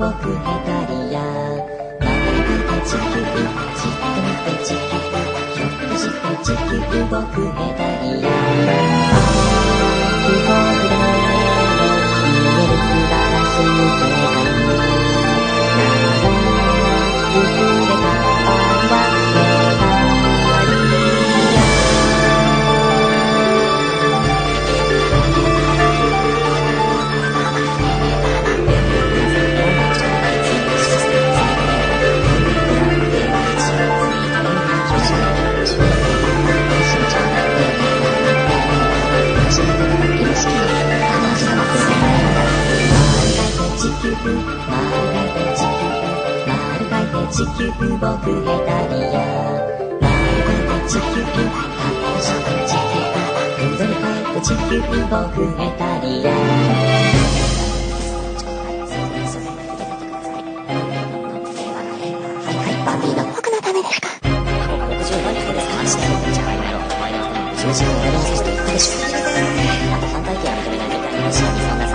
僕ヘタリアまた見て地球じっとして地球ひょっとして地球僕ヘタリア球丸書いて地球丸書いて地球僕ヘタリア丸書いて地球発して地球ふんぞり返って地球僕ヘタリアはいはいバンビーノ僕のためですか60倍ですかしてじゃあやろうお前の中心を選びなさいって言った。でしょあと反対形は認めないみたいにしかにそんな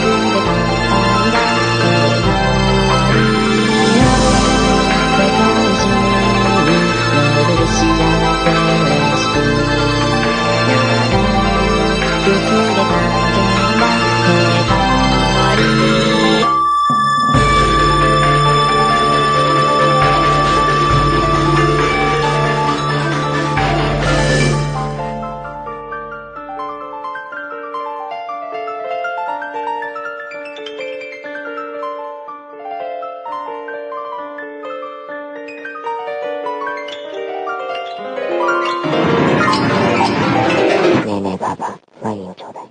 くすねえねえばあば、ワインをちょうだい。